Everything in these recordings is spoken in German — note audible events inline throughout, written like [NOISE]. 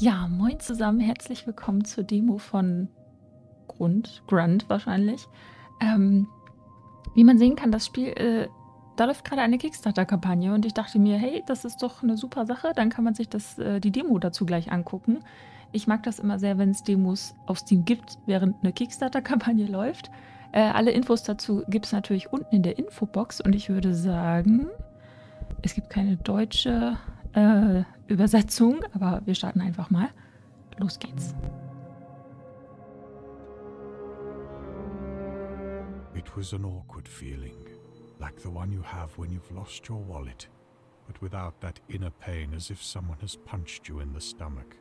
Ja, moin zusammen, herzlich willkommen zur Demo von Grund, Grunt wahrscheinlich. Ähm, wie man sehen kann, das Spiel, äh, da läuft gerade eine Kickstarter-Kampagne und ich dachte mir, hey, das ist doch eine super Sache, dann kann man sich das, äh, die Demo dazu gleich angucken. Ich mag das immer sehr, wenn es Demos auf Steam gibt, während eine Kickstarter-Kampagne [LAUGHS] läuft. Äh, alle Infos dazu gibt es natürlich unten in der Infobox und ich würde sagen, es gibt keine deutsche äh, Übersetzung, aber wir starten einfach mal. Los geht's. It was an awkward feeling, like the one you have when you've lost your wallet, but without that inner pain as if someone has punched you in the stomach.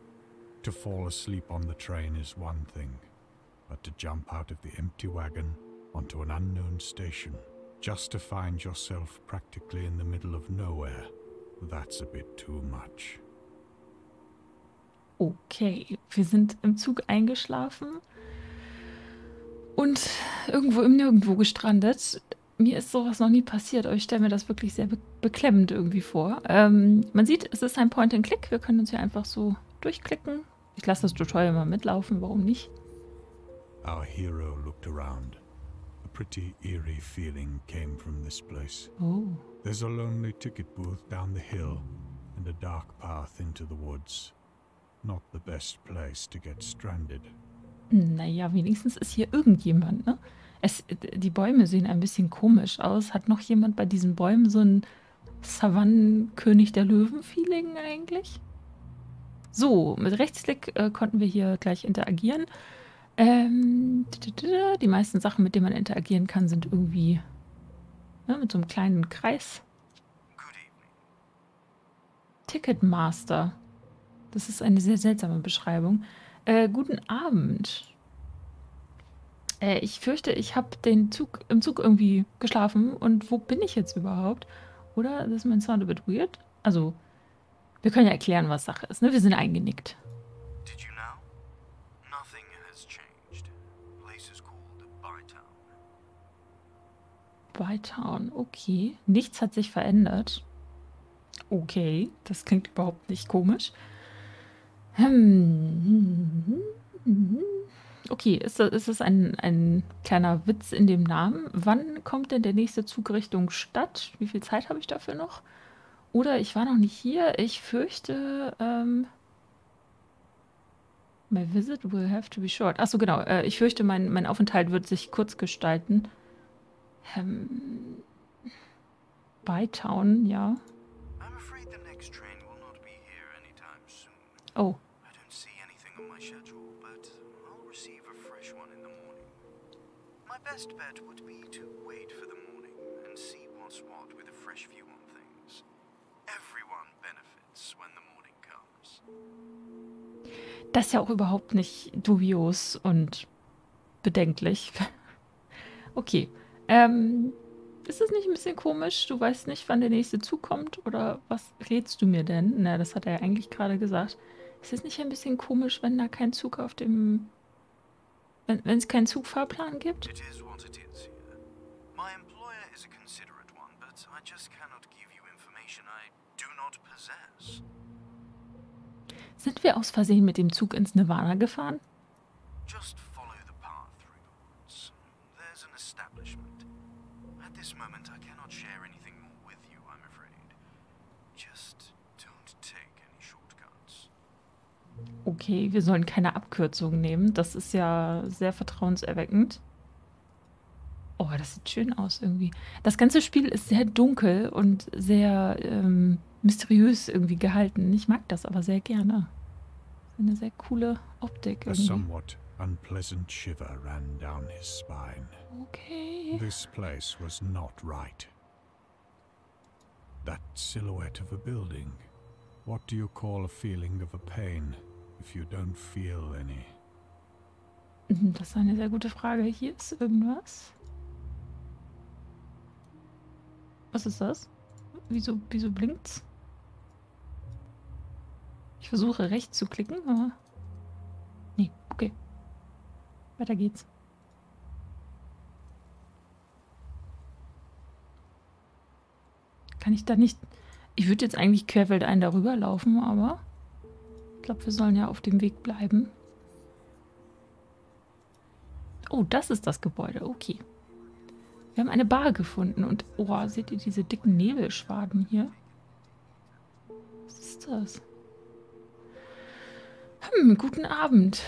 To fall asleep on the train is one thing, but to jump out of the empty wagon onto an unknown station, just to find yourself practically in the middle of nowhere, that's a bit too much. Okay, wir sind im Zug eingeschlafen und irgendwo im Nirgendwo gestrandet. Mir ist sowas noch nie passiert, aber ich stelle mir das wirklich sehr be beklemmend irgendwie vor. Ähm, man sieht, es ist ein Point-and-Click. Wir können uns hier einfach so durchklicken. Ich lasse das Tutorial mal mitlaufen, warum nicht? Our hero looked around. Pretty eerie feeling came from this place. Oh. There's a lonely ticket booth down the hill and a dark path into the woods. Not the best place to get stranded. Naja, wenigstens ist hier irgendjemand, ne? Es, die Bäume sehen ein bisschen komisch aus. Hat noch jemand bei diesen Bäumen so ein Savannenkönig der Löwen-Feeling eigentlich? So, mit Rechtsklick äh, konnten wir hier gleich interagieren. Ähm, die meisten Sachen, mit denen man interagieren kann, sind irgendwie ne, mit so einem kleinen Kreis. Ticketmaster. Das ist eine sehr seltsame Beschreibung. Äh, guten Abend. Äh, ich fürchte, ich habe den Zug im Zug irgendwie geschlafen. Und wo bin ich jetzt überhaupt? Oder? Das ist mein Sound a bit weird. Also, wir können ja erklären, was Sache ist. Ne? Wir sind eingenickt. Bytown, okay. Nichts hat sich verändert. Okay, das klingt überhaupt nicht komisch. Hm. Okay, ist das, ist das ein, ein kleiner Witz in dem Namen? Wann kommt denn der nächste Zug Richtung Stadt? Wie viel Zeit habe ich dafür noch? Oder ich war noch nicht hier. Ich fürchte, ähm, my visit will have to be short. Achso, genau. Äh, ich fürchte, mein, mein Aufenthalt wird sich kurz gestalten. Ähm, Bytown, ja. I'm afraid the next train will not be here anytime soon. Oh, I don't see anything on my schedule, but I'll receive a fresh one in the morning. My best bet would be to wait for the morning and see what's what with a fresh view on things. Everyone benefits when the morning comes. das ist ja auch überhaupt nicht dubios und bedenklich. [LAUGHS] okay. Ähm, ist das nicht ein bisschen komisch? Du weißt nicht, wann der nächste Zug kommt? Oder was rätst du mir denn? Na, das hat er ja eigentlich gerade gesagt. Ist es nicht ein bisschen komisch, wenn da kein Zug auf dem. Wenn wenn es keinen Zugfahrplan gibt? It is what it is here. My employer is a considerate one, but I just cannot give you information I do not possess. Sind wir aus Versehen mit dem Zug ins Nirvana gefahren? Just follow the path through the woods. There's an establishment. At this moment, I cannot share anything more with you, I'm afraid. Just don't take any shortcuts. Okay, wir sollen keine Abkürzung nehmen. Das ist ja sehr vertrauenserweckend. Oh, das sieht schön aus irgendwie. Das ganze Spiel ist sehr dunkel und sehr ähm, mysteriös irgendwie gehalten. Ich mag das aber sehr gerne. Eine sehr coole Optik A irgendwie. somewhat unpleasant shiver ran down his spine. Okay. This place was not right. That silhouette of a building. What do you call a feeling of a pain if you don't feel any? Mhm, Das ist eine sehr gute Frage. Hier ist irgendwas. Was ist das? Wieso, wieso blinkt's? Ich versuche rechts zu klicken, aber. Nee, okay. Weiter geht's. Kann ich da nicht. Ich würde jetzt eigentlich querfeldein darüber laufen, aber. Glaube, wir sollen ja auf dem Weg bleiben. Oh, das ist das Gebäude. Okay. Wir haben eine Bar gefunden und oh, seht ihr diese dicken Nebelschwaden hier? Was ist das? Hm, guten Abend.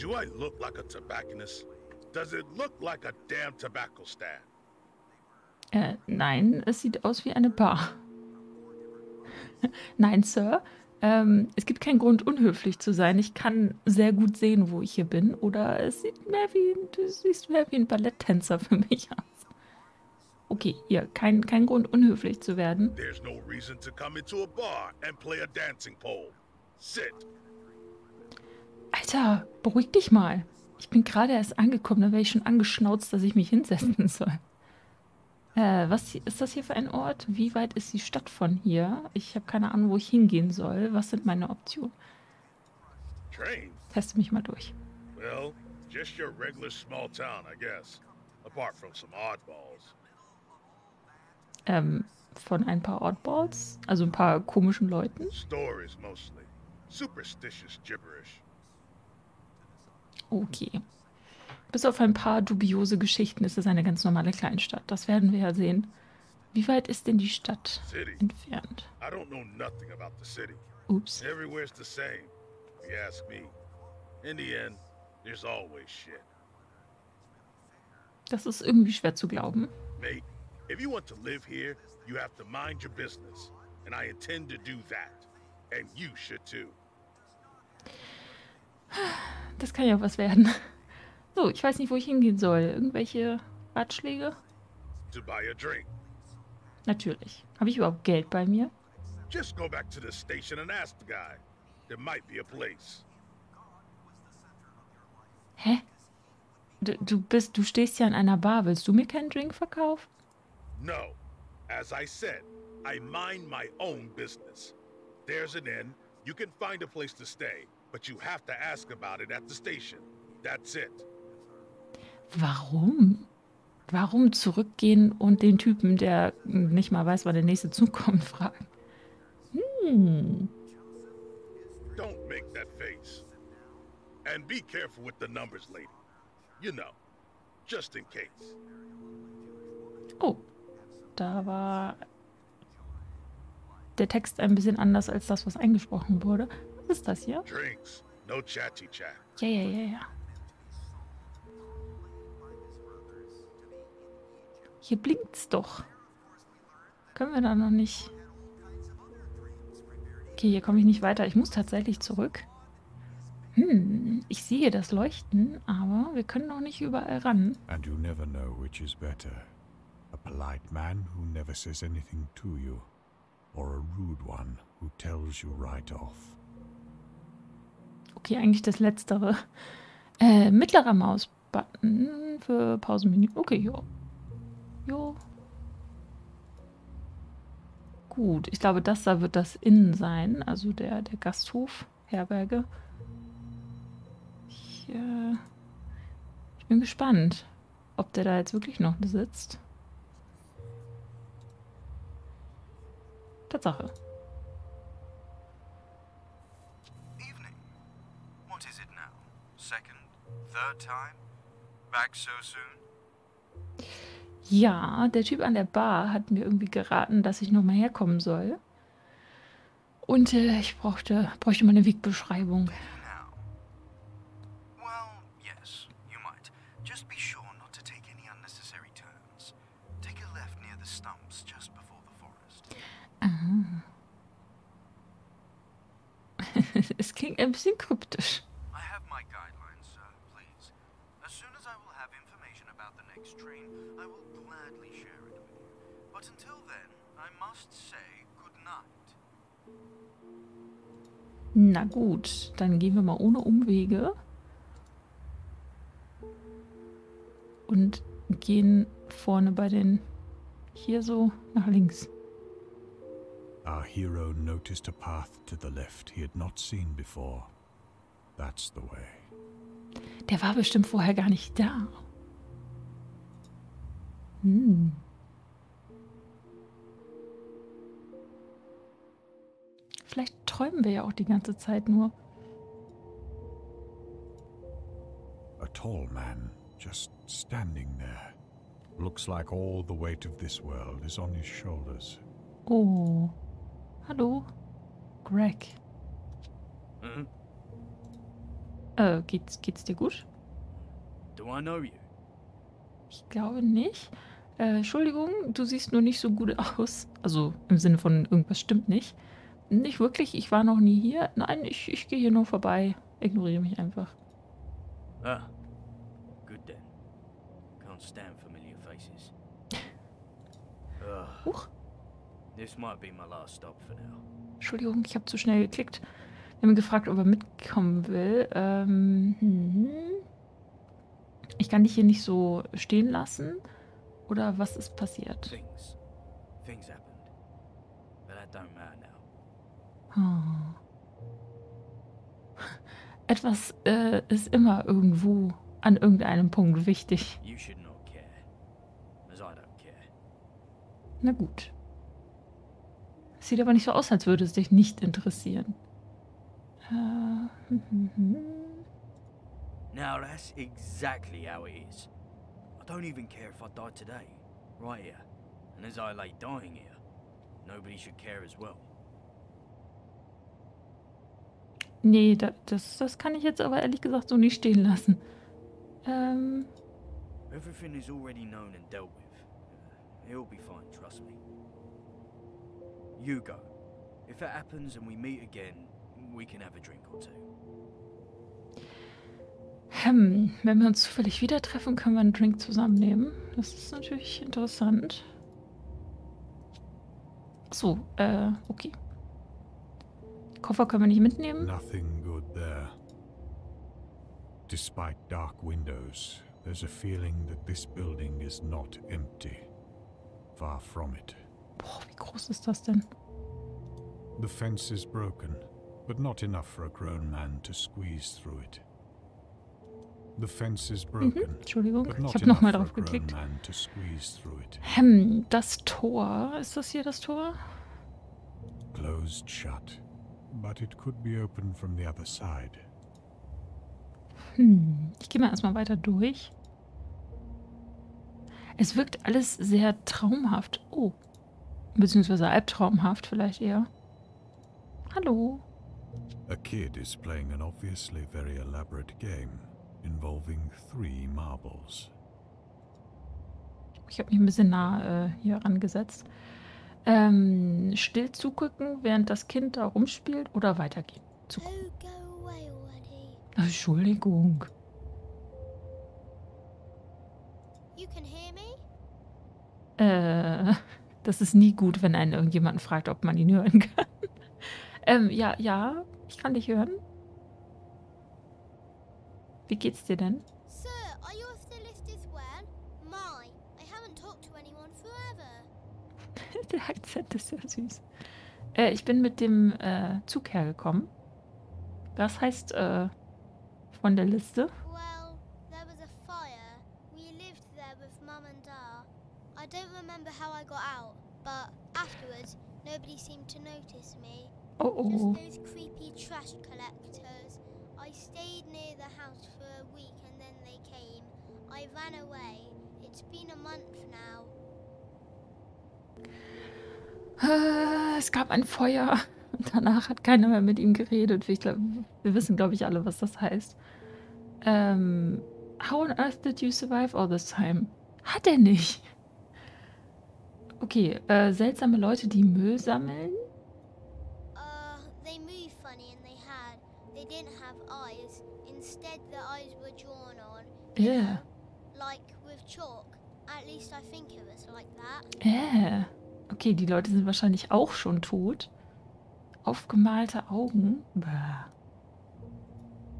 Do I look like a tobacconist? Does it look like a damn tobacco stand? Äh, nein, es sieht aus wie eine Bar. [LAUGHS] nein, Sir. Ähm, es gibt keinen Grund, unhöflich zu sein. Ich kann sehr gut sehen, wo ich hier bin. Oder es sieht mehr wie, du siehst mehr wie ein Balletttänzer für mich aus. Okay, hier, kein, kein Grund, unhöflich zu werden. There's no reason to come into a bar and play a dancing pole. Sit. Alter, beruhig dich mal. Ich bin gerade erst angekommen, da wäre ich schon angeschnauzt, dass ich mich hinsetzen soll. Äh, was ist das hier für ein Ort? Wie weit ist die Stadt von hier? Ich habe keine Ahnung, wo ich hingehen soll. Was sind meine Optionen? Train? Teste mich mal durch. Well, just your regular small town, I guess. Apart from some oddballs. Ähm, von ein paar Oddballs? Also ein paar komischen Leuten? Stories mostly. Superstitious gibberish. Okay. Bis auf ein paar dubiose Geschichten ist es eine ganz normale Kleinstadt. Das werden wir ja sehen. Wie weit ist denn die Stadt City. entfernt? I don't know nothing about the city. Ups. Everywhere's the same, if you ask me. In the end, there's always shit. Das ist irgendwie schwer zu glauben. Mate, if you want to live here, you have to mind your business. And I intend to do that. And you should too. Das kann ja was werden. So, ich weiß nicht, wo ich hingehen soll. Irgendwelche Ratschläge? Natürlich. Habe ich überhaupt Geld bei mir? Just go back to the station and ask the guy. There might be a place. Hä? Du, du bist, du stehst ja in einer Bar. Willst du mir keinen Drink verkaufen? No. As I said, I mind my own business. There's an inn. You can find a place to stay, but you have to ask about it at the station. That's it. Warum? Warum zurückgehen und den Typen, der nicht mal weiß, wann der nächste Zug kommt, fragen? Hm. Don't make that face. And be careful with the numbers, lady. You know, just in case. Oh, da war der Text ein bisschen anders als das, was eingesprochen wurde. Was ist das hier? Drinks, no chatty chat. Ja, ja, ja, ja. Hier blinkt's doch. Können wir da noch nicht... Okay, hier komme ich nicht weiter. Ich muss tatsächlich zurück. Hm, ich sehe das Leuchten, aber wir können noch nicht überall ran. And you never know which is better. A polite man who never says anything to you, or a rude one who tells you right off. Okay, eigentlich das Letztere. Äh, mittlerer Mausbutton für Pausenmenü. Okay, jo. Jo. Gut, ich glaube, das da wird das Innen sein, also der, der Gasthof, Herberge. Ich, äh, ich bin gespannt, ob der da jetzt wirklich noch sitzt. Tatsache. Evening. What is it now? Second? Third time? Back so soon? Ja, der Typ an der Bar hat mir irgendwie geraten, dass ich nochmal herkommen soll. Und äh, ich brauchte, bräuchte mal eine Wegbeschreibung. Now. Well, yes, you might. [LAUGHS] Na gut, dann gehen wir mal ohne Umwege. Und gehen vorne bei den... Hier so nach links. Our hero noticed a path to the left he had not seen before. That's the way. Der war bestimmt vorher gar nicht da. Hm. Träumen wir ja auch die ganze Zeit nur. A tall man, just standing there. Looks like all the weight of this world is on his shoulders. Oh. Hallo? Greg. Mhm. Äh, geht's, geht's dir gut? Do I know you? Ich glaube nicht. Äh, Entschuldigung, du siehst nur nicht so gut aus. Also im Sinne von irgendwas stimmt nicht. Nicht wirklich, ich war noch nie hier. Nein, ich, ich gehe hier nur vorbei. Ignoriere mich einfach. Ah. Good then. Can't stand familiar faces. Ugh. Huch. This might be my last stop for now. Entschuldigung, ich habe zu schnell geklickt. Wir haben ihn gefragt, ob er mitkommen will. Ähm, hm. Ich kann dich hier nicht so stehen lassen. Oder was ist passiert? Things. Things happened. But that don't matter now. Ah. Etwas äh, ist immer irgendwo an irgendeinem Punkt wichtig. Na gut. Sieht aber nicht so aus, als würde es dich nicht interessieren. Äh, hm, hm, hm. Now that's exactly how it is. I don't even care if I die today. Right here. And as I lay dying here, nobody should care as well. Nee, da, das, das kann ich jetzt aber ehrlich gesagt so nicht stehen lassen. Ähm, Everything is already known and dealt with. Uh, He'll be fine, trust me. You go. If it happens and we meet again, we can have a drink or two. hm, wenn wir uns zufällig wieder treffen, können wir einen Drink zusammennehmen. Das ist natürlich interessant. So, äh, okay. Koffer können wir nicht mitnehmen. Nothing good there. Despite dark windows, there's a feeling that this building is not empty. Far from it. Boah, wie groß ist das denn? The fence is broken, but not enough for a grown man to squeeze through it. The fence is broken, Entschuldigung, but ich habe nochmal drauf geklickt. Hm, das Tor. Ist das hier das Tor? Closed shut, but it could be opened from the other side. Hm, ich gehe mal erstmal weiter durch. Es wirkt alles sehr traumhaft. Oh. Beziehungsweise albtraumhaft vielleicht eher. Hallo. A kid is playing an obviously very elaborate game involving three marbles. Ich habe mich ein bisschen nah äh, hier rangesetzt. Ähm, still zugucken, während das Kind da rumspielt oder weitergehen? Zu Oh. Entschuldigung. Äh, das ist nie gut, wenn einen irgendjemand fragt, ob man ihn hören kann. ähm, ja, ja, ich kann dich hören. Wie geht's dir denn? Sir, are you off the list as well? My, I haven't talked to anyone Der Akzent ist ja süß. Äh, ich bin mit dem äh, Zug hergekommen. Das heißt, äh, von der Liste. Well, there was a fire. We lived there with Mum and Dad. I don't remember how I got out, but afterwards, nobody seemed to notice me. Oh, oh. Just those creepy trash collectors. I stayed near the house for a week and then they came. I ran away. It's been a month now. Äh, Es gab ein Feuer. Und danach hat keiner mehr mit ihm geredet. Ich glaub, wir wissen, glaube ich, alle, was das heißt. Ähm, how on earth did you survive all this time? Hat er nicht. Okay, äh, seltsame Leute, die Müll sammeln. Uh, they move funny and they had. They didn't have eyes. Instead, their eyes were drawn on. you Yeah. know, like with chalk. Äh. Okay, die Leute sind wahrscheinlich auch schon tot. Aufgemalte Augen. Bäh.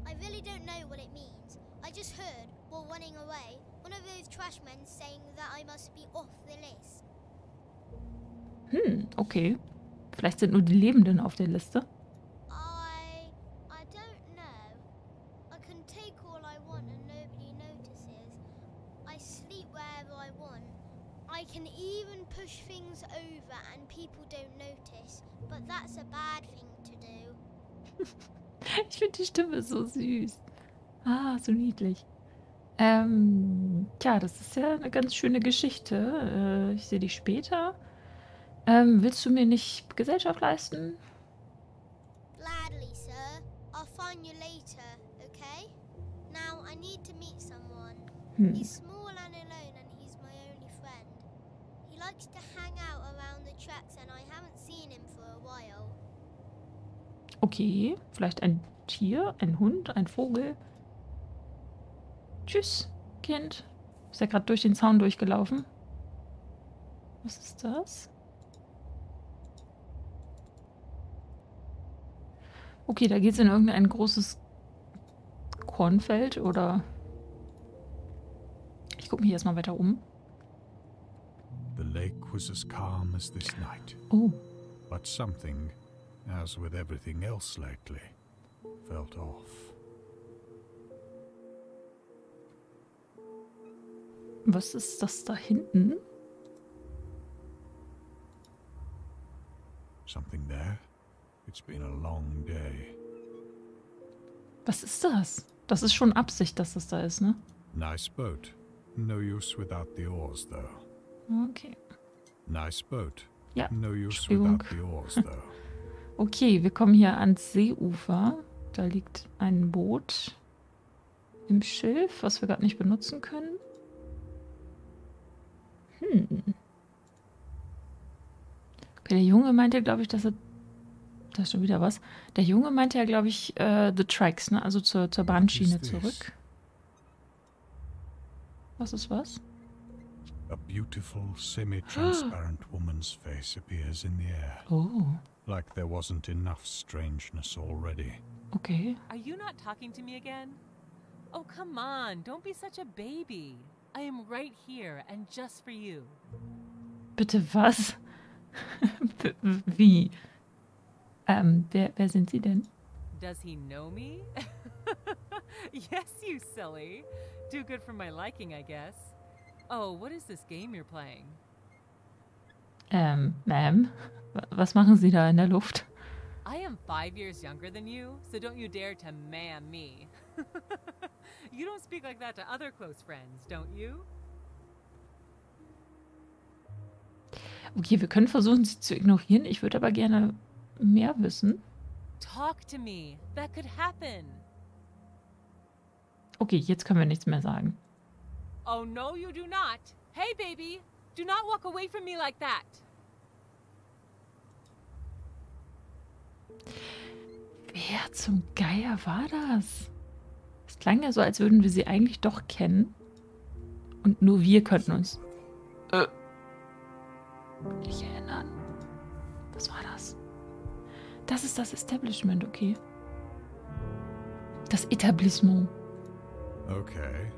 I really don't know what it means. I just heard, while running away, one of those trash men saying that I must be off the list. Hm, okay. Vielleicht sind nur die Lebenden auf der Liste. I. I don't know. I can take all I want and nobody notices. I sleep wherever I want. I can even push things over and people don't notice, but that's a bad thing to do. [LAUGHS] Ich finde die Stimme so süß. Ah, so niedlich. Ähm, tja, das ist ja eine ganz schöne Geschichte. Äh, ich sehe dich später. Ähm, willst du mir nicht Gesellschaft leisten? Gladly, sir. I'll find you later, okay? Now I need to meet someone. Hm. He's small and alone, and he's my only friend. He likes to hang out around the tracks, and I haven't seen him for a while. Okay, vielleicht ein Tier, ein Hund, ein Vogel. Tschüss, Kind. Ist ja gerade durch den Zaun durchgelaufen. Was ist das? Okay, da geht es in irgendein großes Kornfeld oder. Ich gucke mich erstmal weiter um. The lake was as calm as this night, Oh, but something, as with everything else lately, felt off. was ist das da hinten? Something there? It's been a long day. Was ist das? Das ist schon Absicht, dass das da ist, ne? Nice boat. No use without the oars, though. Okay. Nice boat. Ja, No use without the oars, though. [LAUGHS] Okay, wir kommen hier ans Seeufer. Da liegt ein Boot im Schilf, was wir gerade nicht benutzen können. Hm. Okay, der Junge meinte, glaube ich, dass er. Da ist schon wieder was. Der Junge meinte ja, glaube ich, äh, The Tracks, ne? Also zur, zur Bahnschiene zurück. Was ist was? A beautiful, semi-transparent woman's face appears in the air, Oh, like there wasn't enough strangeness already. okay. Are you not talking to me again? Oh, come on, don't be such a baby. I am right here and just for you. Bitte was? W- Wie? Ähm, wer, wer sind Sie denn? Does he know me? [LAUGHS] yes, you silly. Too good for my liking, I guess. Oh, what is this game you're playing? Ähm, Ma'am, wa- was machen Sie da in der Luft? I am five years younger than you, so don't you dare to ma'am me. [LAUGHS] you don't speak like that to other close friends, don't you? Okay, wir können versuchen, sie zu ignorieren. Ich würde aber gerne mehr wissen. Talk to me. That could happen. Okay, jetzt können wir nichts mehr sagen. Oh, no, you do not. Hey, baby, do not walk away from me like that. Wer zum Geier war das? Es klang ja so, als würden wir sie eigentlich doch kennen. Und nur wir könnten uns äh, nicht erinnern. Was war das? Das ist das Establishment, okay. Das Etablissement. Okay.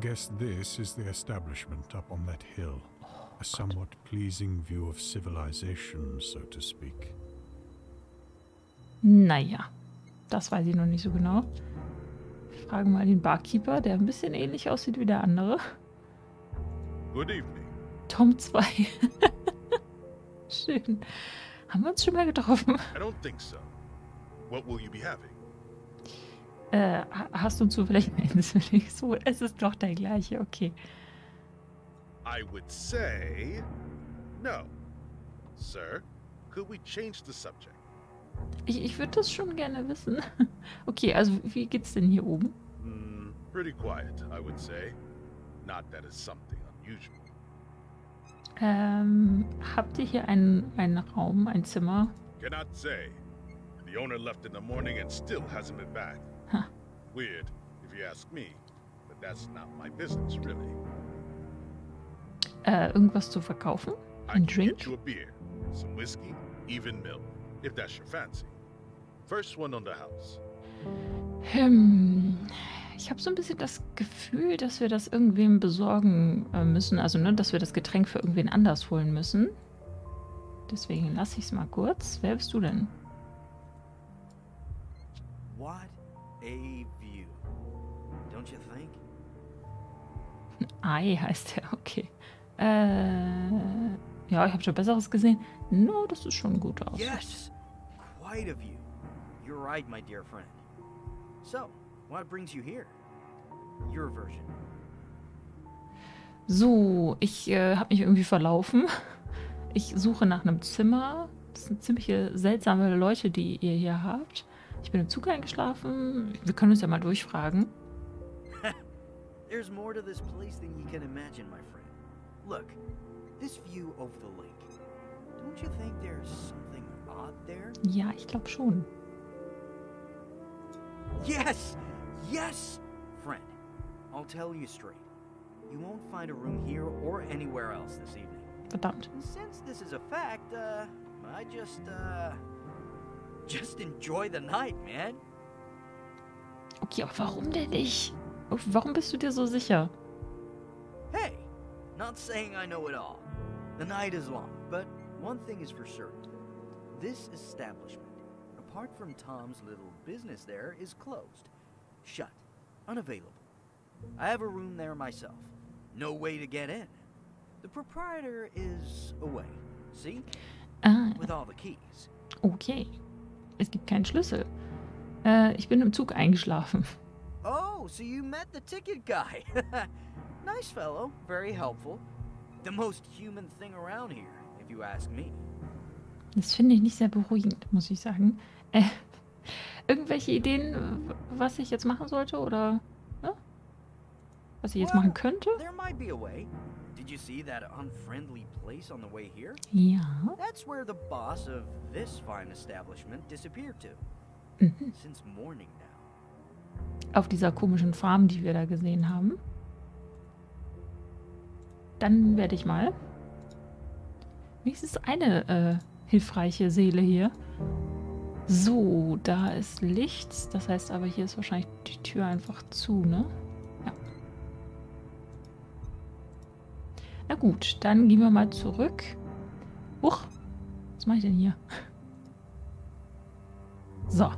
Guess this is the establishment up on that hill. A somewhat pleasing view of civilization, so to speak. Naja, das weiß ich noch nicht so genau. Wir fragen mal den Barkeeper, der ein bisschen ähnlich aussieht wie der andere. Good evening. Tom 2. [LAUGHS] Schön. Haben wir uns schon mal getroffen? I don't think so. What will you be having? Äh, ha- hast du zufällig [LAUGHS] Nein, so, es ist doch der gleiche, okay. I would say no. Sir, could we change the subject? Ich, ich würde das schon gerne wissen. [LAUGHS] Okay, also wie geht's denn hier oben? Hmm, pretty quiet, I would say. Not that it's something unusual. Ähm, habt ihr hier einen, einen Raum, ein Zimmer? Cannot say. The owner left in the morning and still hasn't been back. Huh. Weird, if you ask me. But that's not my business, really. Äh, irgendwas zu verkaufen? Ein Drink? get you a beer, some whiskey, even milk, if that's your fancy. First one on the house. Hm, ich habe so ein bisschen das Gefühl, dass wir das irgendwem besorgen äh, müssen. Also, ne, dass wir das Getränk für irgendwen anders holen müssen. Deswegen lasse ich es mal kurz. Wer bist du denn? What a view. Don't you think? Ei heißt er, okay. Äh, ja, ich habe schon Besseres gesehen. No, das ist schon gut aus. Yes! Quite a view. You're right, my dear friend. So, what brings you here? Your version. So, ich äh, habe mich irgendwie verlaufen. Ich suche nach einem Zimmer. Das sind ziemliche seltsame Leute, die ihr hier habt. Ich bin im Zug eingeschlafen. Wir können uns ja mal durchfragen. [LAUGHS] There's more to this place than you can imagine, my friend. Look, this view over the lake. Don't you think there's something odd there? Ja, ich glaube schon. Yes! Yes! Friend, I'll tell you straight. You won't find a room here or anywhere else this evening. Verdammt. And since this is a fact, uh, I just, uh, just enjoy the night, man. Okay, aber warum denn nicht? Warum bist du dir so sicher? Hey, not saying I know it all. The night is long, but one thing is for certain. This establishment, apart from Tom's little business there, is closed. Shut. Unavailable. I have a room there myself. No way to get in. The proprietor is away. See? Ah, With all the keys. okay. Es gibt keinen Schlüssel. Äh, ich bin im Zug eingeschlafen. Oh, so you met the ticket guy. [LAUGHS] nice fellow, very helpful. The most human thing around here, if you ask me. Das finde ich nicht sehr beruhigend, muss ich sagen. Äh, irgendwelche Ideen, was ich jetzt machen sollte oder ja? was ich jetzt machen könnte? There might be a way. Did you see that unfriendly place on the way here? Ja. That's where the boss of this fine establishment disappeared to. Mhm. Since morning now. Auf dieser komischen Farm, die wir da gesehen haben. Dann werde ich mal. Wenigstens eine äh, hilfreiche Seele hier. So, da ist Licht. Das heißt aber, hier ist wahrscheinlich die Tür einfach zu, ne? Ja. Na gut, dann gehen wir mal zurück. Huch, was mache ich denn hier? [LAUGHS] So.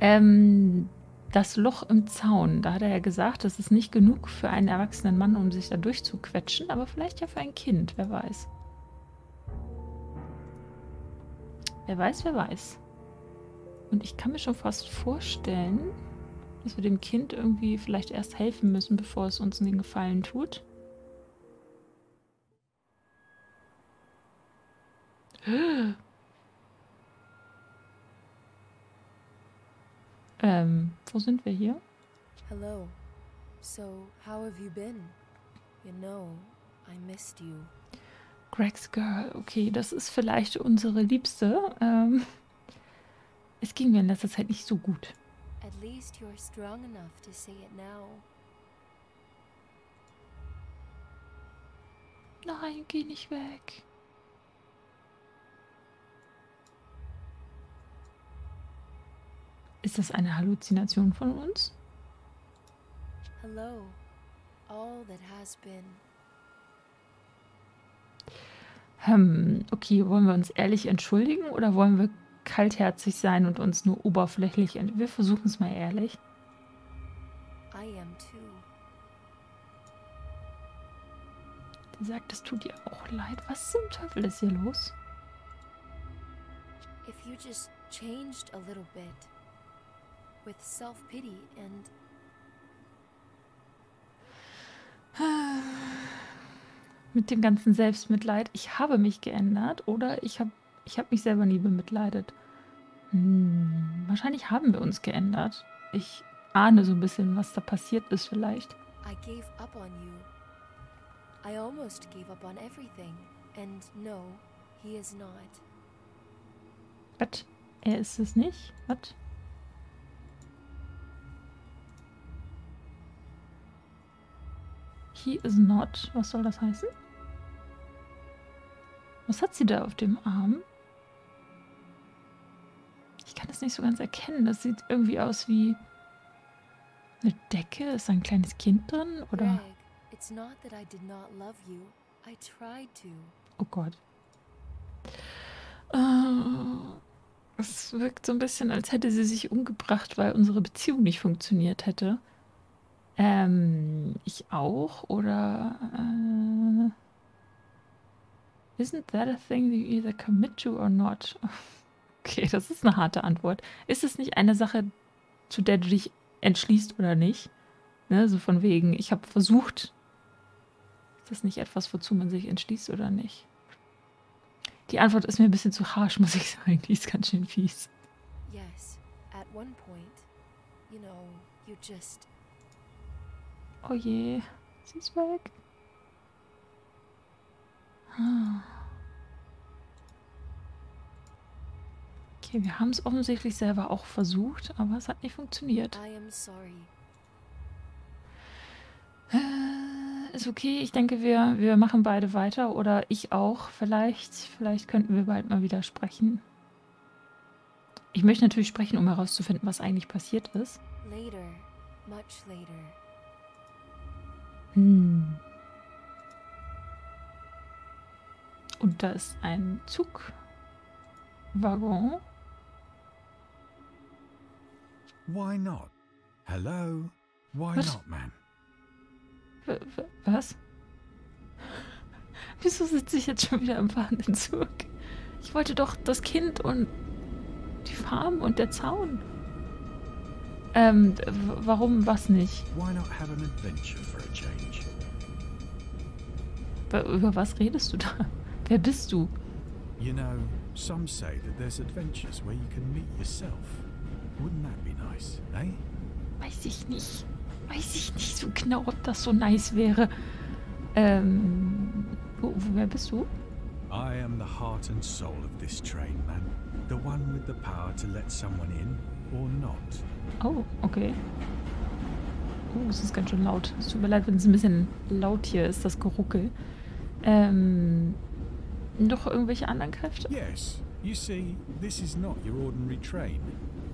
Ähm, das Loch im Zaun, da hat er ja gesagt, das ist nicht genug für einen erwachsenen Mann, um sich da durchzuquetschen, aber vielleicht ja für ein Kind, wer weiß. Wer weiß, wer weiß. Und ich kann mir schon fast vorstellen, dass wir dem Kind irgendwie vielleicht erst helfen müssen, bevor es uns den Gefallen tut. [GASPS] Ähm, wo sind wir hier? Hello. So, how have you been? You know, I missed you. Greg's Girl. Okay, das ist vielleicht unsere Liebste. Ähm, es ging mir in letzter Zeit nicht so gut. At least you're strong enough to say it now. Nein, geh nicht weg. Ist das eine Halluzination von uns? Hello. All that has been. Hm, okay, wollen wir uns ehrlich entschuldigen oder wollen wir kaltherzig sein und uns nur oberflächlich ent Wir versuchen es mal ehrlich. I am too. Sie sagt, es tut ihr auch leid. Was zum Teufel ist hier los? If you just changed a little bit with self pity and [SIGHS] Mit dem ganzen Selbstmitleid. Ich habe mich geändert oder ich habe ich hab mich selber nie bemitleidet. Hm, wahrscheinlich haben wir uns geändert. Ich ahne so ein bisschen, was da passiert ist vielleicht. I gave up on you. I almost gave up on everything. And no, he is not. Was? Er ist es nicht? Was? He is not. Was soll das heißen? Was hat sie da auf dem Arm? Ich kann das nicht so ganz erkennen. Das sieht irgendwie aus wie eine Decke. Ist da ein kleines Kind drin? Oder? Oh Gott. Äh, Es wirkt so ein bisschen, als hätte sie sich umgebracht, weil unsere Beziehung nicht funktioniert hätte. Ähm, ich auch? Oder äh, Isn't that a thing you either commit to or not? [LAUGHS] Okay, das ist eine harte Antwort. Ist es nicht eine Sache, zu der du dich entschließt oder nicht? Ne, so von wegen, ich habe versucht. Ist das nicht etwas, wozu man sich entschließt oder nicht? Die Antwort ist mir ein bisschen zu harsch, [LAUGHS] muss ich sagen. Die ist ganz schön fies. Yes, at one point, you know, you just. Oh je, sie ist weg. Ah. Okay, wir haben es offensichtlich selber auch versucht, aber es hat nicht funktioniert. Äh, ist okay, ich denke, wir, wir machen beide weiter oder ich auch vielleicht. Vielleicht könnten wir bald mal wieder sprechen. Ich möchte natürlich sprechen, um herauszufinden, was eigentlich passiert ist. Later, much later. Hm. Und da ist ein Zugwaggon. Why not? Hello? Why What? not, man? W- was? [LAUGHS] Wieso sitze ich jetzt schon wieder im fahrenden Zug? Ich wollte doch das Kind und die Farm und der Zaun. Ähm, warum was nicht? Why not have an adventure for a change? W- Über was redest du da? [LAUGHS] Wer bist du? You know, some say that there's adventures where you can meet yourself. Wouldn't that be nice, eh? Weiß ich nicht. Weiß ich nicht so genau, ob das so nice wäre. Ähm, wo, wer bist du? I am the heart and soul of this train, man. The one with the power to let someone in or not. Oh, okay. Oh, es ist ganz schön laut. Es tut mir leid, wenn es ein bisschen laut hier ist, das Geruckel. Ähm, noch irgendwelche anderen Kräfte? Yes, you see, this is not your ordinary train.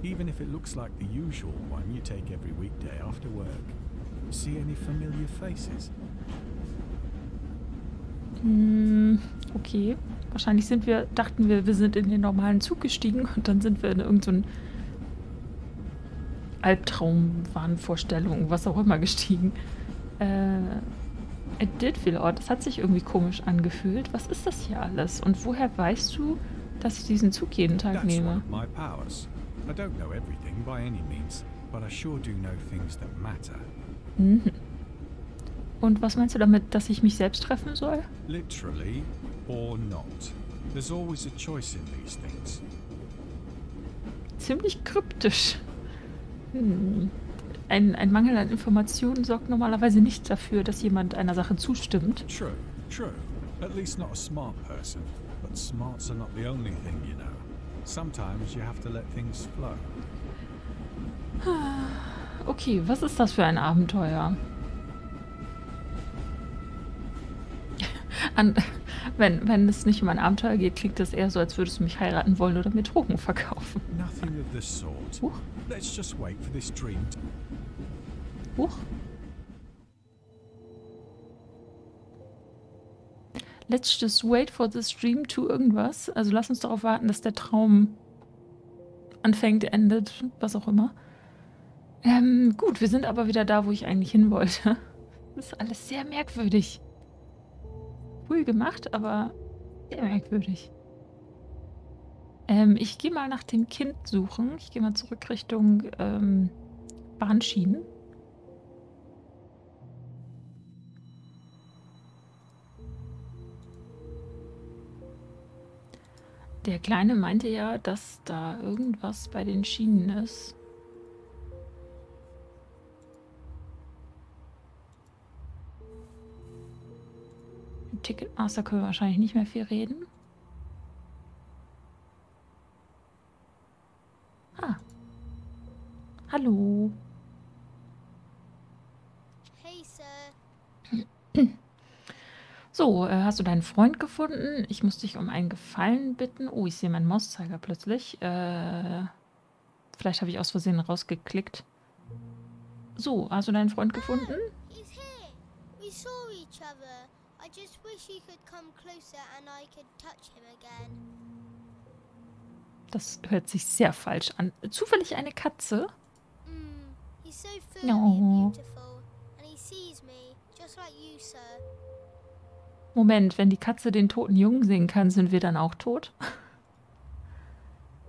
Even if it looks like the usual one you take every weekday after work. See any familiar faces? Hm, okay. Wahrscheinlich sind wir, dachten wir, wir sind in den normalen Zug gestiegen und dann sind wir in irgendeinen so Albtraum, Wahnvorstellung, was auch immer gestiegen. Äh, it did feel odd. Das hat sich irgendwie komisch angefühlt. Was ist das hier alles? Und woher weißt du, dass ich diesen Zug jeden Tag That's nehme? my powers. I don't know everything by any means, but I sure do know things that matter. Mhm. Und was meinst du damit, dass ich mich selbst treffen soll? Literally or not. There's always a choice in these things. Ziemlich kryptisch. Hm. Ein, ein Mangel an Informationen sorgt normalerweise nicht dafür, dass jemand einer Sache zustimmt. True, true. At least not a smart person. But smarts are not the only thing, you know. Sometimes you have to let things flow. [SIGHS] Okay, was ist das für ein Abenteuer? [LAUGHS] An, wenn, wenn es nicht um ein Abenteuer geht, klingt das eher so, als würdest du mich heiraten wollen oder mir Drogen verkaufen. Nothing of the sort. Huch, Let's just wait for this dream huch. Let's just wait for the stream to irgendwas. Also lass uns darauf warten, dass der Traum anfängt, endet, was auch immer. Ähm, gut, wir sind aber wieder da, wo ich eigentlich hin wollte. Das ist alles sehr merkwürdig. Cool gemacht, aber sehr merkwürdig. Ähm, ich gehe mal nach dem Kind suchen. Ich gehe mal zurück Richtung ähm, Bahnschienen. Der Kleine meinte ja, dass da irgendwas bei den Schienen ist. Ticketmaster können wir wahrscheinlich nicht mehr viel reden. Ah. Hallo. Hey, Sir. So, äh, hast du deinen Freund gefunden? Ich muss dich um einen Gefallen bitten. Oh, ich sehe meinen Mauszeiger plötzlich. Äh, vielleicht habe ich aus Versehen rausgeklickt. So, hast du deinen Freund gefunden? Das hört sich sehr falsch an. Zufällig eine Katze? Mm, he's so No. and beautiful. And he sees me, just like you, Sir. Moment, wenn die Katze den toten Jungen sehen kann, sind wir dann auch tot? [LAUGHS]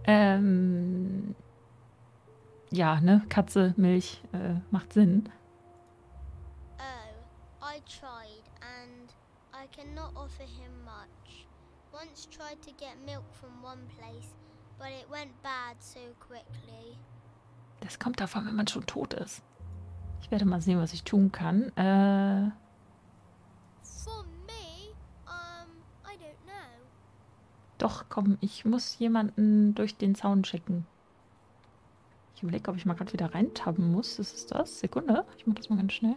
Ähm, ja, ne? Katze, Milch, äh, macht Sinn. Oh, I tried and I cannot offer him much. Once tried to get milk from one place, but it went bad so quickly. Das kommt davon, wenn man schon tot ist. Ich werde mal sehen, was ich tun kann. Äh, For me, um, I don't know. Doch, komm, ich muss jemanden durch den Zaun schicken. Ich überlege, ob ich mal gerade wieder reintappen muss. Ist es das? Sekunde. Ich mach das mal ganz schnell.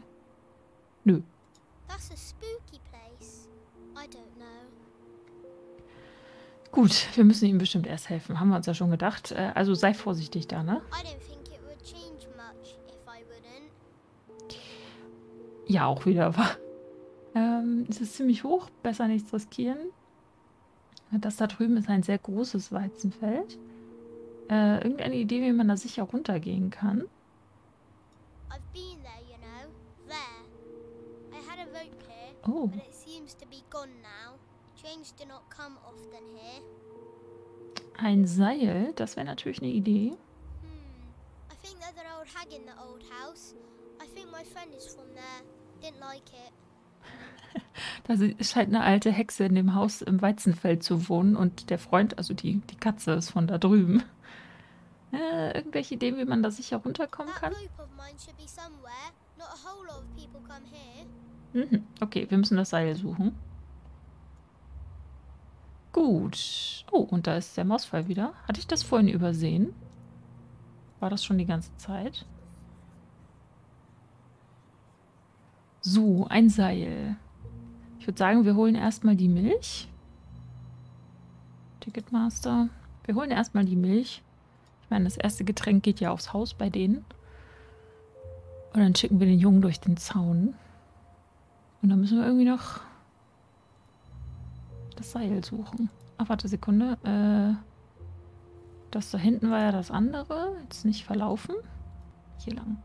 Nö. That's a spooky place. I don't know. Gut, wir müssen ihm bestimmt erst helfen. Haben wir uns ja schon gedacht. Äh, also sei vorsichtig da, ne? Ja, auch wieder wahr. Ähm, es ist ziemlich hoch. Besser nichts riskieren. Das da drüben ist ein sehr großes Weizenfeld. Äh, irgendeine Idee, wie man da sicher runtergehen kann? Oh, but it seems to be gone now. Trains do not come often here. ein Seil. Das wäre natürlich eine Idee. Hmm. I think there's an old hag in the old house. I think my friend is from there. Didn't like it. [LAUGHS] Da scheint eine alte Hexe in dem Haus im Weizenfeld zu wohnen und der Freund, also die, die Katze, ist von da drüben. Äh, irgendwelche Ideen, wie man da sicher runterkommen kann? Mhm. Okay, wir müssen das Seil suchen. Gut. Oh, und da ist der Mausfall wieder. Hatte ich das vorhin übersehen? War das schon die ganze Zeit? So, ein Seil. Ich würde sagen, wir holen erstmal die Milch. Ticketmaster. Wir holen erstmal die Milch. Ich meine, das erste Getränk geht ja aufs Haus bei denen. Und dann schicken wir den Jungen durch den Zaun. Und dann müssen wir irgendwie noch das Seil suchen. Ach, warte, Sekunde. Äh, das da hinten war ja das andere. Jetzt nicht verlaufen. Hier lang.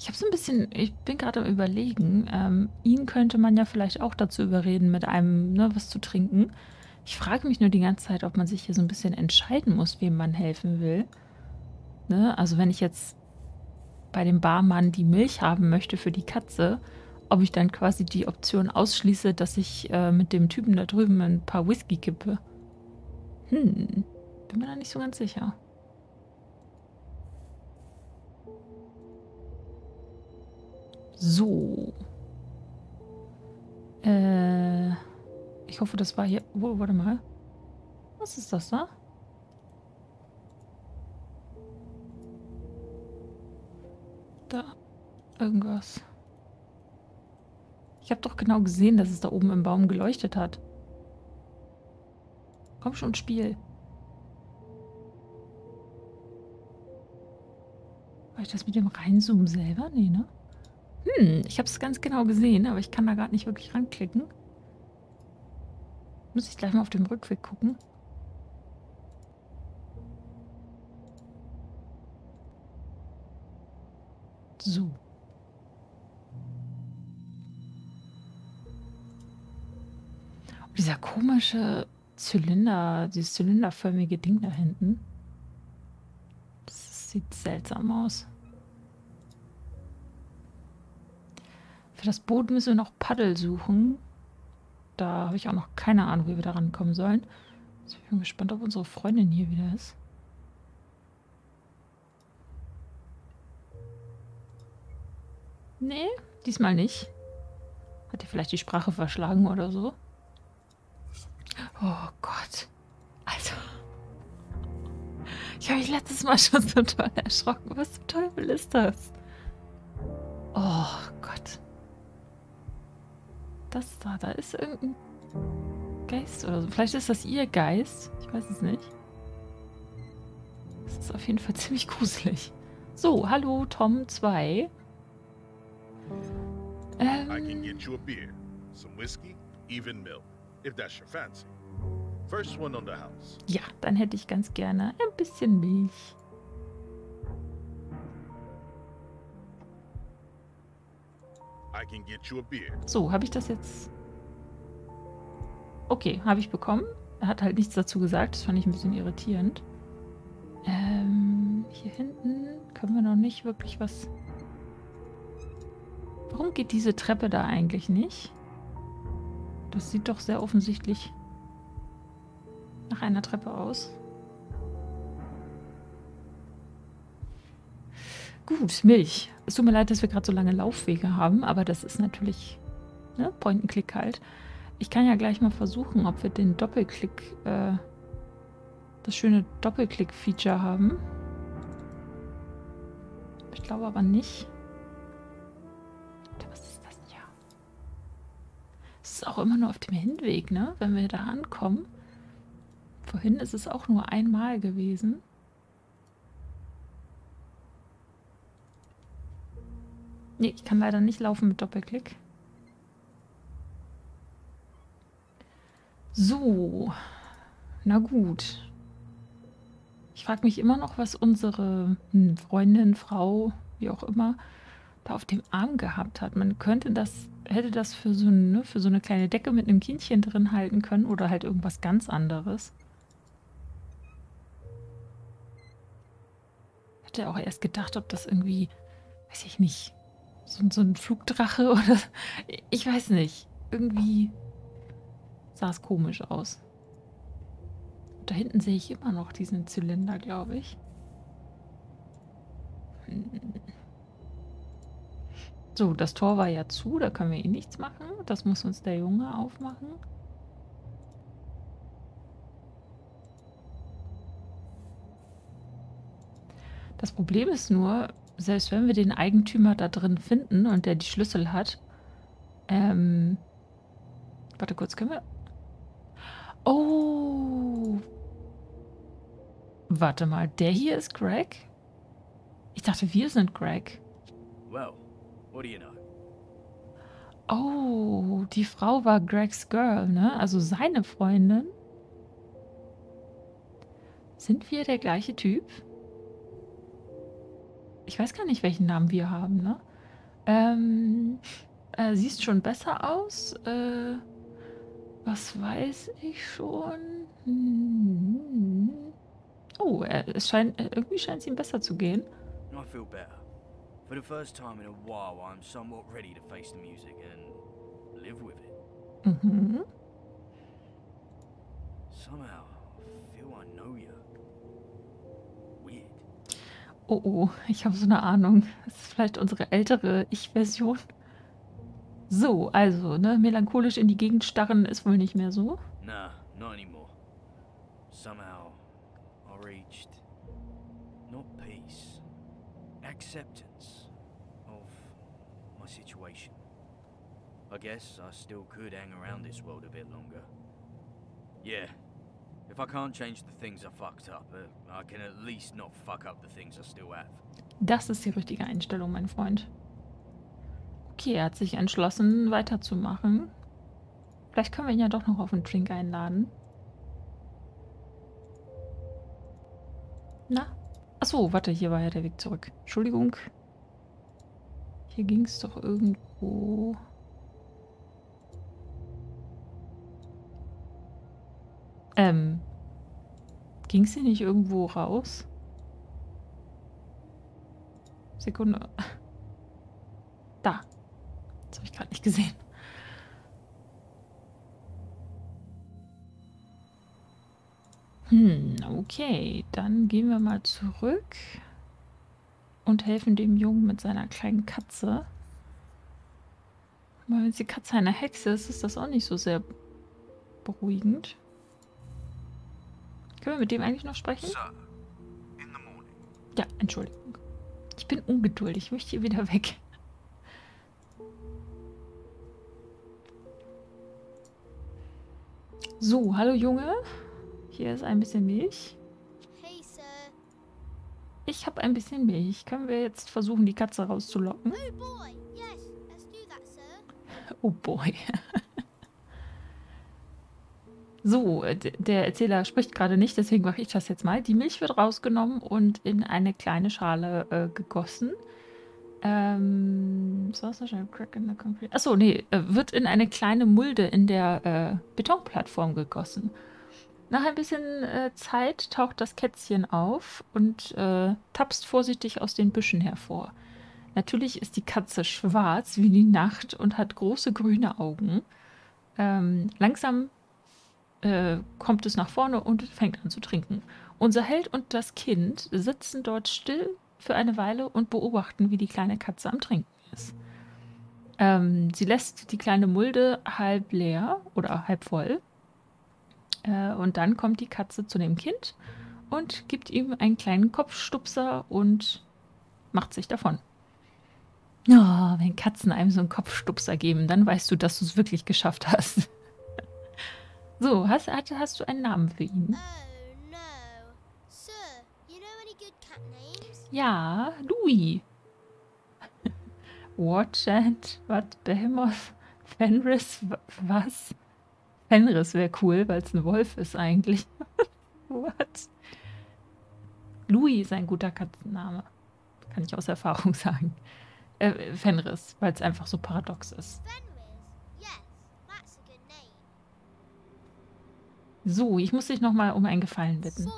Ich habe so ein bisschen, ich bin gerade am überlegen, ähm, ihn könnte man ja vielleicht auch dazu überreden, mit einem ne, was zu trinken. Ich frage mich nur die ganze Zeit, ob man sich hier so ein bisschen entscheiden muss, wem man helfen will. Ne? Also wenn ich jetzt bei dem Barmann die Milch haben möchte für die Katze, ob ich dann quasi die Option ausschließe, dass ich äh, mit dem Typen da drüben ein paar Whisky kippe. Hm, bin mir da nicht so ganz sicher. So. Äh, ich hoffe, das war hier. Oh, warte mal. Was ist das da? Da. Irgendwas. Ich habe doch genau gesehen, dass es da oben im Baum geleuchtet hat. Komm schon, Spiel. War ich das mit dem Reinzoomen selber? Nee, ne? Hm, ich habe es ganz genau gesehen, aber ich kann da gerade nicht wirklich ranklicken. Muss ich gleich mal auf dem Rückweg gucken. So. Und dieser komische Zylinder, dieses zylinderförmige Ding da hinten. Das sieht seltsam aus. Für das Boot müssen wir noch Paddel suchen. Da habe ich auch noch keine Ahnung, wie wir da rankommen sollen. Also ich bin gespannt, ob unsere Freundin hier wieder ist. Nee, diesmal nicht. Hat ihr vielleicht die Sprache verschlagen oder so? Oh Gott. Also. Ich habe mich letztes Mal schon so toll erschrocken. Was zum Teufel ist das? Oh Gott. Das da, da ist irgendein Geist oder so. Vielleicht ist das ihr Geist. Ich weiß es nicht. Das ist auf jeden Fall [LAUGHS] ziemlich gruselig. So, hallo, Tom 2. I can Ähm, get you a beer, some whiskey, even milk, if that's your fancy. First one on the house. ja, dann hätte ich ganz gerne ein bisschen Milch. So, habe ich das jetzt... Okay, habe ich bekommen. Er hat halt nichts dazu gesagt. Das fand ich ein bisschen irritierend. Ähm, hier hinten können wir noch nicht wirklich was... Warum geht diese Treppe da eigentlich nicht? Das sieht doch sehr offensichtlich nach einer Treppe aus. Gut, Milch. Es tut mir leid, dass wir gerade so lange Laufwege haben, aber das ist natürlich ne, Point-and-Click halt. Ich kann ja gleich mal versuchen, ob wir den Doppelklick, äh, das schöne Doppelklick-Feature haben. Ich glaube aber nicht. Was ist das? Ja. Es ist auch immer nur auf dem Hinweg, ne? Wenn wir da ankommen. Vorhin ist es auch nur einmal gewesen. Nee, ich kann leider nicht laufen mit Doppelklick. So. Na gut. Ich frage mich immer noch, was unsere Freundin, Frau, wie auch immer, da auf dem Arm gehabt hat. Man könnte das, hätte das für so, eine, für so eine kleine Decke mit einem Kindchen drin halten können oder halt irgendwas ganz anderes. Hätte auch erst gedacht, ob das irgendwie, weiß ich nicht, so, so ein Flugdrache [LAUGHS] oder. Ich weiß nicht. Irgendwie sah es komisch aus. Da hinten sehe ich immer noch diesen Zylinder, glaube ich. Hm. So, das Tor war ja zu, da können wir eh nichts machen. Das muss uns der Junge aufmachen. Das Problem ist nur, selbst wenn wir den Eigentümer da drin finden und der die Schlüssel hat, ähm, warte kurz, können wir... Oh! Warte mal, der hier ist Greg? Ich dachte, wir sind Greg. Well, what do you know? Oh, die Frau war Gregs Girl, ne? Also seine Freundin. Sind wir der gleiche Typ? Ich weiß gar nicht, welchen Namen wir haben, ne? Ähm, äh, siehst schon besser aus. Äh, was weiß ich schon? Hm. Oh, äh, es scheint, äh, irgendwie scheint es ihm besser zu gehen. I feel better. For the first time in a while, I'm somewhat ready to face the music and live with it. Mhm. Somehow, Oh oh, ich habe so eine Ahnung. Das ist vielleicht unsere ältere Ich-Version. So, also, ne, melancholisch in die Gegend starren ist wohl nicht mehr so. Nah, not anymore. Somehow, I reached not peace, acceptance of my situation. I guess I still could hang around this world a bit longer. Yeah, if I can't change the things I fucked up, uh, I can at least not fuck up the things I still have. Das ist die richtige Einstellung, mein Freund. Okay, er hat sich entschlossen, weiterzumachen. Vielleicht können wir ihn ja doch noch auf einen Drink einladen. Na? Achso, warte, hier war ja der Weg zurück. Entschuldigung. Hier ging es doch irgendwo... Ähm... Ging es hier nicht irgendwo raus? Sekunde. [LAUGHS] Da. Das habe ich gerade nicht gesehen. Hm, okay. Dann gehen wir mal zurück und helfen dem Jungen mit seiner kleinen Katze. Weil wenn die Katze eine Hexe ist, ist das auch nicht so sehr beruhigend. Können wir mit dem eigentlich noch sprechen? Sir, in the morning. Ja, Entschuldigung. Ich bin ungeduldig. Ich möchte hier wieder weg. So, hallo Junge. Hier ist ein bisschen Milch. Hey, Sir. Ich habe ein bisschen Milch. Können wir jetzt versuchen, die Katze rauszulocken? Oh boy. Yes, let's do that, Sir. Oh boy. [LAUGHS] So, äh, der Erzähler spricht gerade nicht, deswegen mache ich das jetzt mal. Die Milch wird rausgenommen und in eine kleine Schale äh, gegossen. Ähm, Sausage Crack in the Concrete. Achso, nee, äh, wird in eine kleine Mulde in der äh, Betonplattform gegossen. Nach ein bisschen äh, Zeit taucht das Kätzchen auf und äh, tapst vorsichtig aus den Büschen hervor. Natürlich ist die Katze schwarz wie die Nacht und hat große grüne Augen. Ähm, langsam äh, kommt es nach vorne und fängt an zu trinken. Unser Held und das Kind sitzen dort still für eine Weile und beobachten, wie die kleine Katze am Trinken ist. Ähm, sie lässt die kleine Mulde halb leer oder halb voll. Äh, und dann kommt die Katze zu dem Kind und gibt ihm einen kleinen Kopfstupser und macht sich davon. Oh, wenn Katzen einem so einen Kopfstupser geben, dann weißt du, dass du es wirklich geschafft hast. So, hast, hast du einen Namen für ihn? Oh no. Sir, you know any good cat names? Ja, Louis. [LAUGHS] Watchant, was? Behemoth, Fenris, was? Fenris wäre cool, weil es ein Wolf ist eigentlich. [LAUGHS] What? Louis ist ein guter Katzenname. Kann ich aus Erfahrung [LAUGHS] sagen. Äh, Fenris, weil es einfach so paradox ist. Fenris? Yes, that's a good name. So, ich muss dich nochmal um einen Gefallen bitten.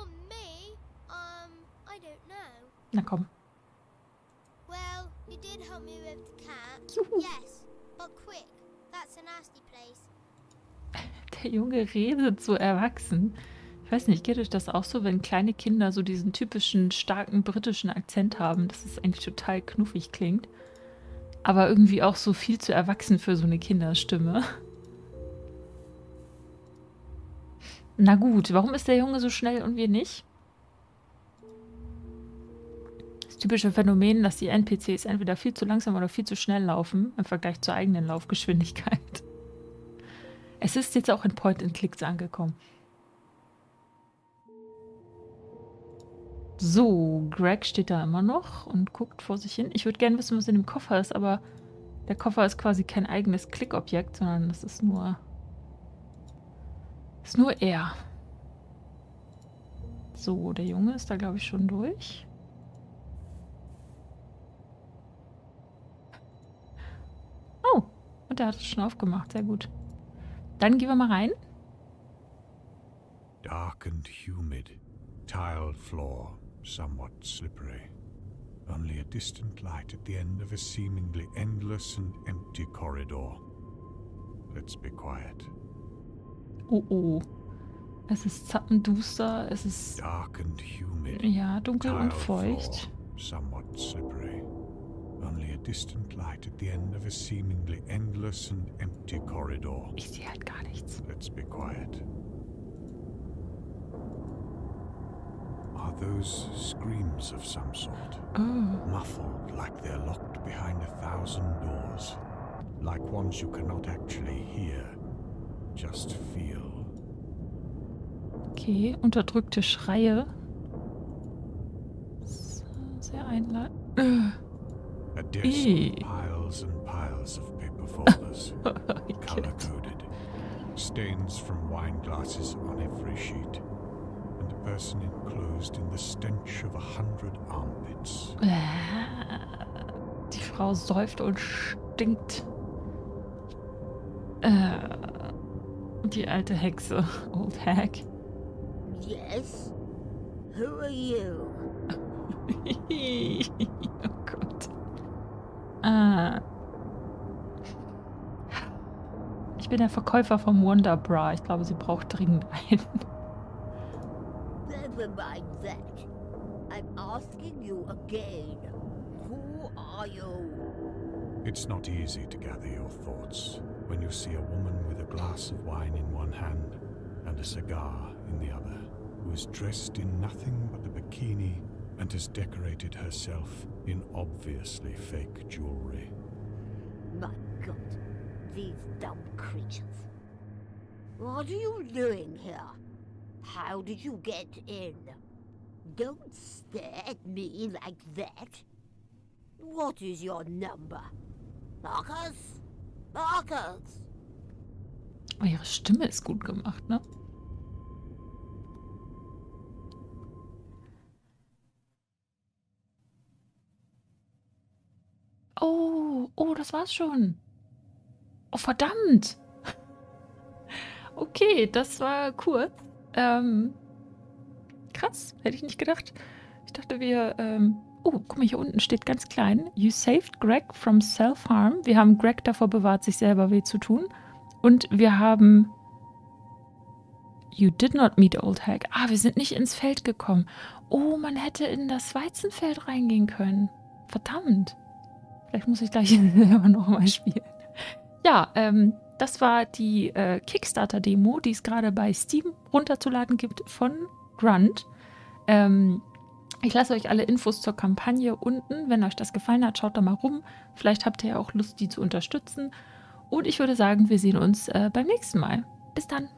Na komm. Juhu. Der Junge redet so erwachsen. Ich weiß nicht, geht euch das auch so, wenn kleine Kinder so diesen typischen starken britischen Akzent haben, dass es eigentlich total knuffig klingt. Aber irgendwie auch so viel zu erwachsen für so eine Kinderstimme. Na gut, warum ist der Junge so schnell und wir nicht? Das typische Phänomen, dass die NPCs entweder viel zu langsam oder viel zu schnell laufen im Vergleich zur eigenen Laufgeschwindigkeit. Es ist jetzt auch in Point-and-Clicks angekommen. So, Greg steht da immer noch und guckt vor sich hin. Ich würde gerne wissen, was in dem Koffer ist, aber der Koffer ist quasi kein eigenes Klickobjekt, sondern das ist nur. Ist nur er. So, der Junge ist da, glaube ich, schon durch. Oh, und der hat es schon aufgemacht. Sehr gut. Dann gehen wir mal rein. Dark and humid, tiled floor, somewhat slippery. Only a distant light at the end of a seemingly endless and empty corridor. Let's be quiet. Oh oh. Es ist zappenduster, es ist Dark and humid, ja dunkel und feucht. floor, somewhat slippery. Only a distant light at the end of a seemingly endless and empty corridor. Ich sehe halt gar nichts. Let's be quiet. Are those screams of some sort? Oh. Muffled like they're locked behind a thousand doors. Like ones you cannot actually hear. Okay, unterdrückte Schreie. Sehr einladend. Piles and piles of paper [LAUGHS] folders, I color coded. Stains from wine glasses on every sheet. And a person enclosed in the stench of a hundred armpits. Die Frau säuft und stinkt. Äh, die alte Hexe. Old Hag. Yes? Who are you? [LAUGHS] oh Gott. Ah. Ich bin der Verkäufer vom Wonder Bra. Ich glaube, sie braucht dringend einen. Never mind that. I'm asking you again. Who are you? It's not easy to gather your thoughts when you see a woman with a glass of wine in one hand and a cigar in the other, who is dressed in nothing but a bikini and has decorated herself in obviously fake jewelry. My God, these dumb creatures. What are you doing here? How did you get in? Don't stare at me like that. What is your number? Marcus? Oh, ihre Stimme ist gut gemacht, ne? das war's schon. Oh, verdammt. [LAUGHS] Okay, das war kurz. Ähm, krass, hätte ich nicht gedacht. Ich dachte, wir. Ähm, oh, guck mal, hier unten steht ganz klein: You saved Greg from self-harm. Wir haben Greg davor bewahrt, sich selber weh zu tun. Und wir haben. You did not meet Old Hag. Ah, wir sind nicht ins Feld gekommen. Oh, man hätte in das Weizenfeld reingehen können. Verdammt. Vielleicht muss ich gleich [LAUGHS] nochmal spielen. Ja, ähm, das war die äh, Kickstarter-Demo, die es gerade bei Steam runterzuladen gibt von Grunt. Ähm, ich lasse euch alle Infos zur Kampagne unten. Wenn euch das gefallen hat, schaut da mal rum. Vielleicht habt ihr ja auch Lust, die zu unterstützen. Und ich würde sagen, wir sehen uns äh, beim nächsten Mal. Bis dann.